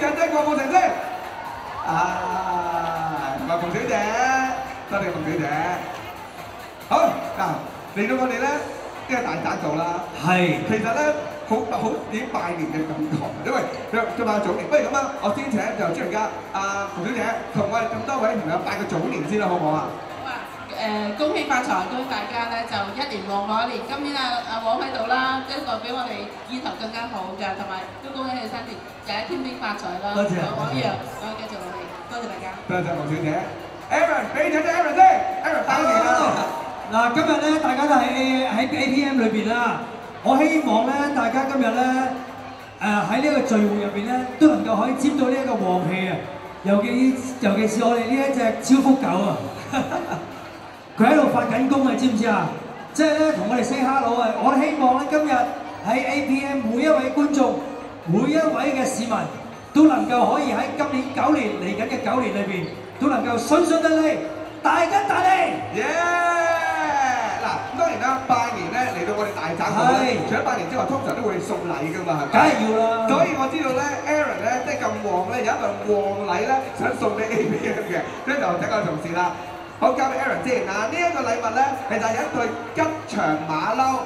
掌聲，郭富城先。啊，同埋馮小姐，多謝馮小姐。好嗱，嚟到我哋咧，呢個大宅度啦。係其實咧，好好已經拜年嘅感覺，因為今晚早年，不如咁啊，我先請就朱人家阿馮小姐同我哋咁多位朋友拜個早年先啦，好唔好啊？好啊！誒，恭喜發財，恭喜大家咧就一年旺過一年。今年啊阿黃喺度啦，跟住代表我哋意頭更加好嘅，同埋都恭喜你新年就係天天發財啦！多謝黃一樣，我繼續努力，多謝大家。多謝黃小姐。Aaron，俾掌聲 Aaron 先，Aaron 拜年啦！嗱，今日咧大家都喺喺 APM 裏邊啦，我希望咧大家今日咧誒喺呢一個聚會入邊咧都能夠可以接到呢一個旺氣啊！尤其尤其是我哋呢一隻超福狗啊，佢喺度發緊功啊，知唔知啊？即係咧同我哋 say hello 啊！我哋希望咧今日喺 APM 每一位觀眾、每一位嘅市民都能夠可以喺今年九年嚟緊嘅九年裏邊都能夠順順利利、大吉大利。耶！嗱，咁當然啦，拜年咧嚟到我哋大宅度咧，除咗拜年之外，通常都會送禮噶嘛，係咪？梗係要啦所以我知道咧，Aaron 咧即係咁旺咧，有一份旺禮咧想送俾 APM 嘅，跟住就請我同事啦。好，交俾 Aaron 先嗱，呢一個禮物咧其實係一對吉祥馬騮。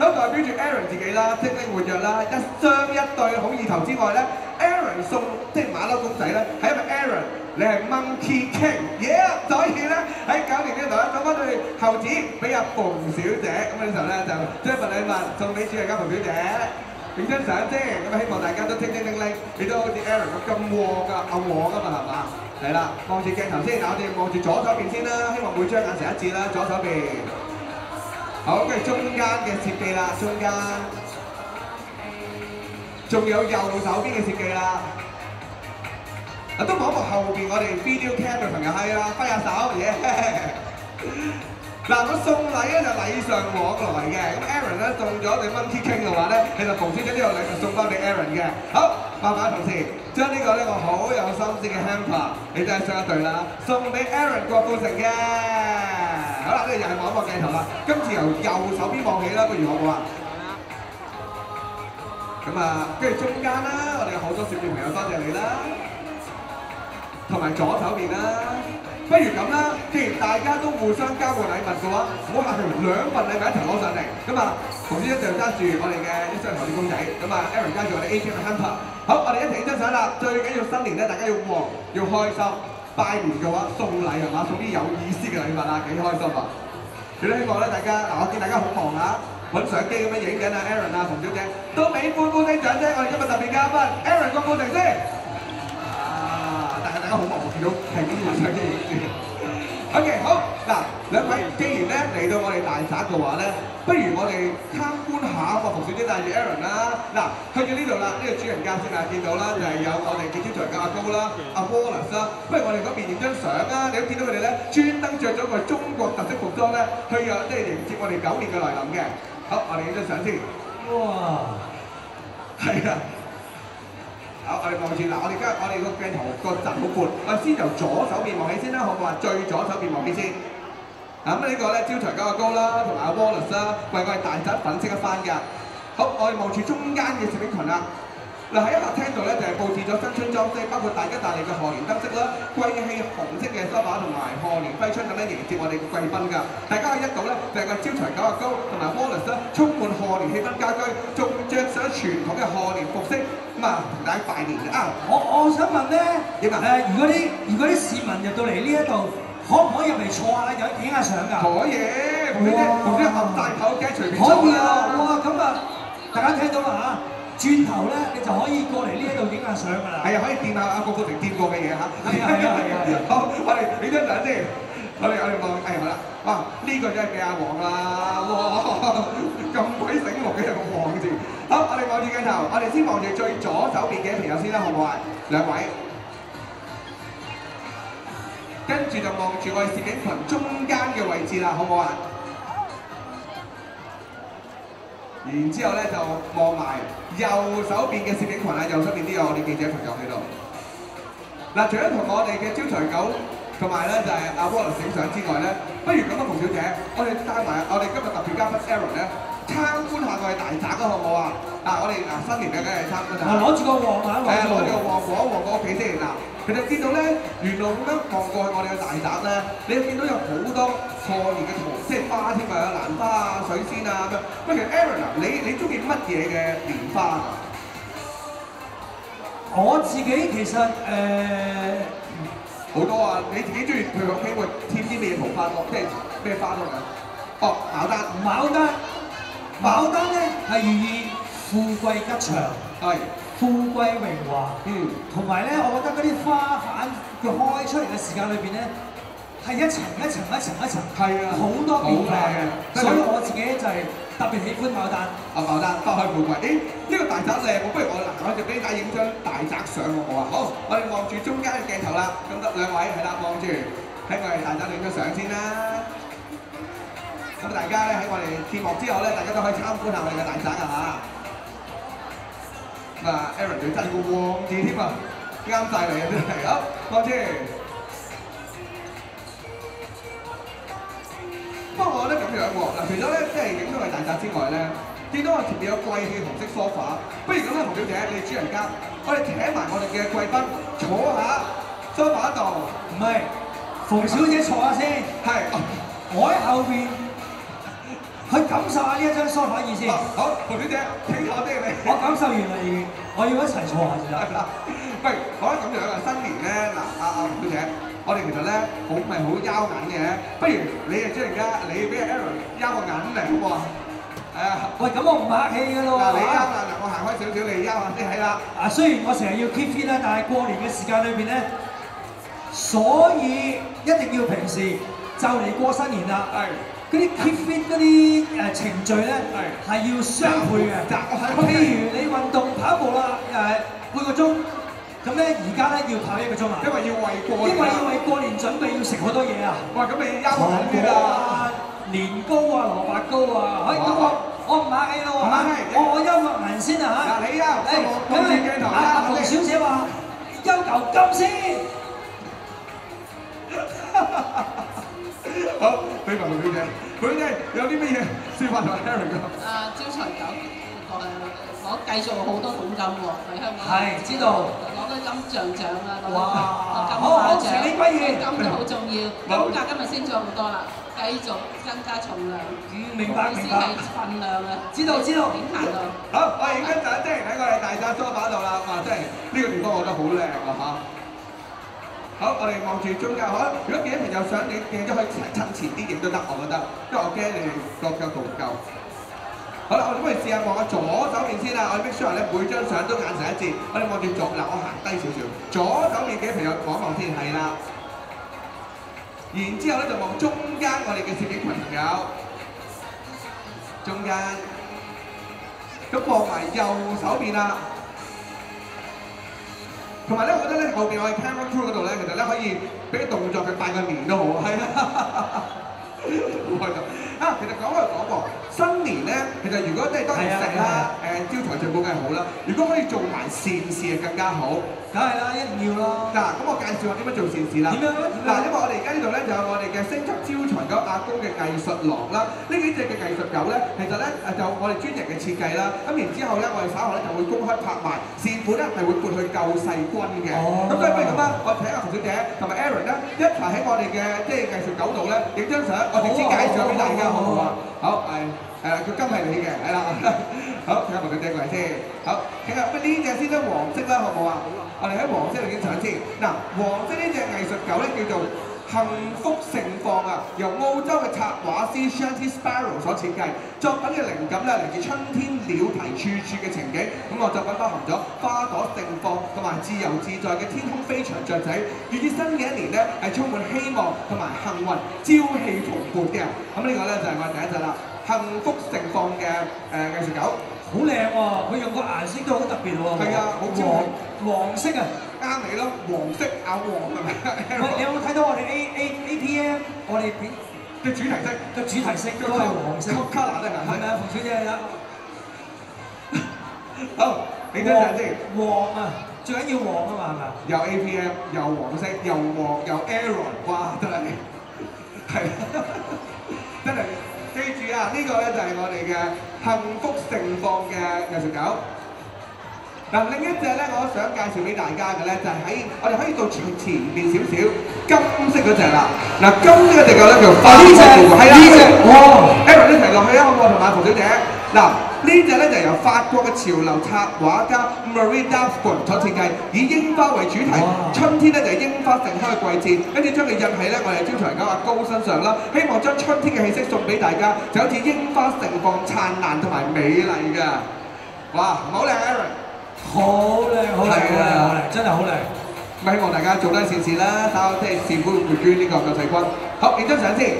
都代表住 Aaron 自己啦，精靈活躍啦，一雙一對好意頭之外咧，Aaron 送即係馬騮公仔咧，係因為 Aaron 你係 Monkey King，耶！所以咧喺九年呢度咧送翻對猴子俾阿馮小姐，咁呢時候咧就將份禮物送俾主人家馮小姐。影張相啫，咁啊希望大家都叮叮叮叮，你都好似 Aaron 咁旺噶，阿旺噶嘛係嘛？嚟啦，望住鏡頭先，嗱我哋望住左手邊先啦，希望每張眼神一致啦，左手邊。好，跟住中間嘅設計啦，中間，仲有右手邊嘅設計啦。啊，都望一望後邊我哋 video cam 嘅朋友係啦，揮下手，耶！嗱，咁送禮咧就禮尚往來嘅，咁 Aaron 咧送咗你 Monkey King 嘅話咧，其實馮小姐呢個禮物送翻俾 Aaron 嘅。好，麻煩同事將呢個呢個好有心思嘅 hamper，你真係上一對啦，送俾 Aaron 郭富城嘅。好啦，呢個又係望一望鏡頭啦，今次由右手邊望起啦，不如好唔好啊？咁啊，跟住中間啦，我哋有好多小朋友，多謝你啦，同埋左手邊啦。不如咁啦，既然大家都互相交換禮物嘅話，唔好客氣，兩份禮物一齊攞上嚟。咁啊，同時一就揸住我哋嘅一雙頭啲公仔，咁啊，Aaron 揸住我哋 A P 嘅 hamper。好，我哋一齊影張相啦。最緊要新年咧，大家要旺，要開心。拜年嘅話，送禮係嘛，送啲有意思嘅禮物啊，幾開心啊！亦都希望咧，大家嗱，我見大家好忙啊，揾相機咁樣影緊啊，Aaron 啊，馮小姐都俾歡呼聲掌聲，我哋今日特別嘉賓 Aaron 郭富城先。啊，但係大家好忙，我見到係呢啲相機影住。OK，好嗱，兩位既然咧嚟到我哋大宅嘅話咧，不如我哋參觀下啊嘛，馮小姐帶住 Aaron 啦。嗱，去到呢度啦，呢個主人家先啊，見到啦，就係有我哋嘅招財嘅阿高啦，阿 Wallace 啦。不如我哋嗰邊影張相啦，你都見到佢哋咧，專登着咗個中國特色服裝咧，去啊，即係迎接我哋九年嘅來臨嘅。好，我哋影張相先。哇！係啊。好，我哋望住嗱，我哋而家我哋個鏡頭個陣好闊，我先由左手邊望起先啦，好唔好啊？最左手邊望起先。嗱咁呢個咧招財狗阿高啦，同埋阿 Wallace 啦，為我哋大宅粉飾一番㗎。好，我哋望住中間嘅攝影群啦。嗱喺一客廳度咧就係佈置咗新春裝飾，包括大吉大利嘅賀年燈飾啦、貴氣紅色嘅梳化同埋賀年揮春咁咧迎接我哋嘅貴賓㗎。大家可以一睹咧就係個招財狗阿高同埋 Wallace 啦，充滿賀年氣氛家居，仲着上傳統嘅賀年服飾，咁啊同大家拜年啊！我我想問咧，點啊誒，如果啲如果啲市民入到嚟呢一度，可唔可以入嚟坐下有影下相㗎？可以，同啲同啲合大口雞隨便可以啊！啦。哇，咁啊，大家聽到啦嚇，轉頭咧你就可以過嚟呢一度影下相㗎啦。係啊，可以掂下阿郭富城掂過嘅嘢嚇。係啊係啊係啊好，我哋影張相先。我哋我哋望，誒好啦。哇，呢個真係幾阿黃啦！哇，咁鬼醒目嘅一個黃字。好，我哋望住鏡頭，我哋先望住最左手邊嘅朋友先啦，好唔好啊？兩位。跟住就望住我哋攝影群中間嘅位置啦，好唔好啊？然之後咧就望埋右手邊嘅攝影群啊，右手邊都有我哋記者朋友喺度。嗱，除咗同我哋嘅招財狗同埋咧就係阿 Wallace 影相之外咧，不如咁啊，馮小姐，我哋帶埋我哋今日特別嘉賓 Aaron 咧，就參觀下我哋大宅啊，好唔好啊？嗱，我哋嗱新年嘅，梗係參觀下。嗱，攞住個旺啊，係啊，攞住個個旺旺一旺個屋企先嗱。其實見到咧，沿路咁樣望過去我哋嘅大宅咧，你會見到有好多過年嘅圖，即係花添啊，蘭花啊、水仙啊咁樣。喂，其實 Aaron 啊，你你中意乜嘢嘅蓮花啊？我自己其實誒。好多啊！你自己中意佢屋企會添啲咩桃花多，即係咩花多㗎？哦，牡丹，牡丹，牡丹咧係寓意富貴吉祥、係，富貴榮華，嗯，同埋咧，我覺得嗰啲花瓣佢開出嚟嘅時間裏邊咧，係一層一層一層一層，係啊好多變化嘅，所以我自己就係特別喜歡牡丹。啊牡丹，花開富貴。誒，呢個大宅靚喎，不如我嗱，我就俾大家影張大宅相好唔好啊？好，我哋望住中間嘅鏡頭啦，咁得兩位係啦，望住喺我哋大宅影張相先啦。咁大家咧喺我哋節目之後咧，大家都可以參觀下我哋嘅大宅啊嚇。咁啊，Aaron 仲真係個旺字添啊，啱晒你啊真係，好望住。不過我覺得咁樣喎，嗱，除咗咧即係影到我哋大宅之外咧，見到我前面有貴氣紅色 sofa，不如咁啦，洪小姐，你主人家，我哋請埋我哋嘅貴賓坐下 sofa 度，唔係，馮小姐坐下先，係，哦我喺後邊去感受下呢一張梳化椅先。哦好，洪小姐請坐啲你。我感受完啦已經，我要一齊坐下先啦。係啦，喂，好啦咁樣啊，新年咧，嗱，阿阿洪小姐，我哋其實咧好咪好優銀嘅，不如你係主人家，你俾阿 Aaron 優個銀嚟好唔好啊？係啊，喂，咁我唔客氣噶咯嗱，你邀喎。啦，嗱，我行開少少，你優下先係啦。啊，雖然我成日要 keep fit 啦，但係過年嘅時間裏邊咧，所以一定要平時就嚟過新年啦。係。嗰啲 keep fit 嗰啲誒程序咧係係要相配嘅。譬如你運動跑步啦，誒半個鐘，咁咧而家咧要跑一個鐘啊。因為要為過因為要年啦。為過年準備要食好多嘢啊。哇，咁你邀個糖銀先果啦。啊、年糕啊、蘿蔔糕啊，可以咁我我唔客氣咯喎唔客氣我我休個銀先啊嚇。嗱，你邀，誒，我咁望住鏡頭啦啊阿馮小姐話休嚿金先。好，俾埋洪小姐，洪小姐有啲乜嘢説法同 Aaron 講？啊，招財狗誒攞繼續好多桶金喎，喺香港。係知道攞到金像獎啊，攞哇到好好金馬獎。承你歸言金都好重要，金價今日升咗好多啦，繼續增加重量。嗯，明白明白意思係。份量啊。知道知道點行啊？好，我而家就即係喺我哋大宅梳化度啦，哇！真係呢個地方我覺得好靚啊嚇。好，我哋望住中間，好，如果幾多朋友想你鏡咗可以襯前啲影都得，我覺得，因為我驚你哋個腳度唔夠。好啦，我哋不如試下望下左手面先啦，我哋 make sure 咧每張相都眼神一致，我哋望住左，嗱我行低少少，左手面幾多朋友望望先，係啦。然之後咧就望中間我哋嘅攝影群朋友，中間。咁望埋右手邊啦。同埋咧，我覺得咧後邊我哋 camera crew 嗰度咧，其實咧可以俾啲動作佢拜個年都好，係啊，好開心啊！其實講開講喎，新年咧，其實如果即係當然食係啊啦，誒招財進寶梗係好啦。如果可以做埋善事就更加好。梗係啦，一定要啦。嗱，咁我介紹下點樣做善事啦。點樣咧？嗱，因為我哋而家呢度咧就有我哋嘅升級招財狗阿公嘅藝術廊啦，呢幾隻嘅藝術狗咧，其實咧就我哋專人嘅設計啦，咁然之後咧我哋稍後咧就會公開拍賣，善款咧係會撥去救世軍嘅。哦咁所以不如咁啦，我請阿馮小姐同埋 Aaron 咧一齊喺我哋嘅即係藝術狗度咧影張相，我直接介紹俾大家好唔好啊？好誒，佢金係你嘅，係啦。好，請阿馮小姐過嚟先。好，請阿乜呢只先啦，黃色啦，好唔好啊？我哋喺黃色度影相先。嗱，黃色呢只藝術狗咧叫做幸福盛放啊，由澳洲嘅插畫師 Shanty Sparrow 所設計。作品嘅靈感咧嚟自春天鳥啼處處嘅情景。咁我作品包含咗花朵盛放同埋自由自在嘅天空飛翔雀仔，寓意新嘅一年咧係充滿希望同埋幸運，朝氣蓬勃嘅。咁呢個咧就係我哋第一隻啦，幸福盛放嘅誒藝術狗。好靚喎，佢用個顏色都好特別喎。係啊黃黃色啊！啱你咯，黃色咬黃係咪喂，你有冇睇到我哋 A A A P M 我哋片嘅主題色，嘅主題色都係黃色，colour 都係顏色係咪啊？馮小姐啦，好，你睇下先。黃啊，最緊要黃啊嘛，係咪啊？又 APM，又黃色，又黃，又 Aaron，哇！真係係 真係記住啊，呢、個咧就係我哋嘅幸福盛放嘅藝術狗。嗱，另一隻咧，我想介紹俾大家嘅咧，就係喺我哋可以到前前面少少金色嗰只啦。嗱，金色嗰只狗咧叫花呢隻係啦，哇 Aaron 一齊落去啊，好唔好？同埋阿馮小姐。嗱，呢只咧就由法國嘅潮流插畫家 Marie Dafon 所設計，以櫻花為主題。春天咧就係櫻花盛開嘅季節，跟住將佢印喺咧我哋招財狗阿高身上啦，希望將春天嘅氣息送俾大家，就好似櫻花盛放燦爛同埋美麗㗎。哇，好靚 Aaron！好靚好靚好靚真係好靚。咁希望大家做多啲善事啦，睇下即係善款會捐呢個救世軍。好，影張相先。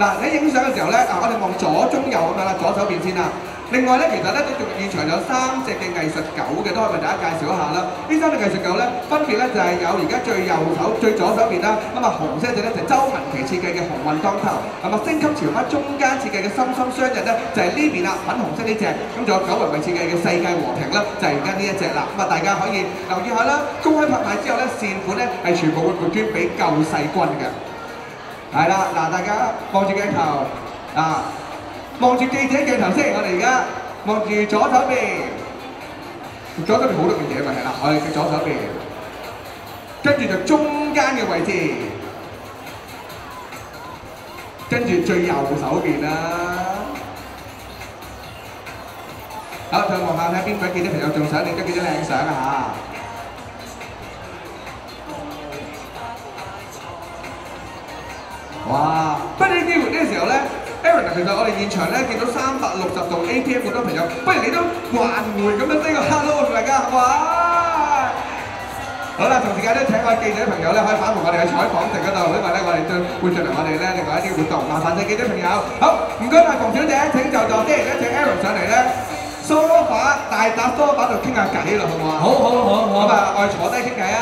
嗱，喺影相嘅時候咧，啊，我哋望左中右咁樣啦，左手邊先啦。另外咧，其實咧都仲現場有三隻嘅藝術狗嘅，都可以為大家介紹一下啦。呢三隻藝術狗咧，分別咧就係有而家最右手、最左手邊啦。咁啊，紅色隻咧就周文琪設計嘅紅運當頭。咁啊，星級潮乜中間設計嘅心心相印咧，就係呢邊啦，粉紅色呢只。咁仲有九維維設計嘅世界和平啦，就係而家呢一隻啦。咁啊，大家可以留意下啦。公開拍賣之後咧，善款咧係全部會撥捐俾救世軍嘅。係啦，嗱，大家望住鏡頭啊！望住記者鏡頭先，我哋而家望住左手邊，左手邊好多嘅嘢咪係啦，我哋嘅左手邊，跟住就中間嘅位置，跟住最右手邊啦。好，再望下睇邊位記者朋友仲想影得幾張靚相啊嚇！哇！不過呢機會呢個時候咧，Aaron 啊，其實我哋現場咧見到三百六十度 ATM 好多朋友，不如你都環迴咁樣 say 個 hello 同大家，哇！好啦，同時間咧請我哋記者朋友咧可以返回我哋嘅採訪席嗰度，因為咧我哋都會進行我哋咧另外一啲活動，麻煩晒記者朋友。好，唔該晒馮小姐，請就座，即係而家請 Aaron 上嚟咧，梳化大笪梳化度傾下偈咯，好唔好啊？好好好好咁。啊，我哋坐低傾偈啊！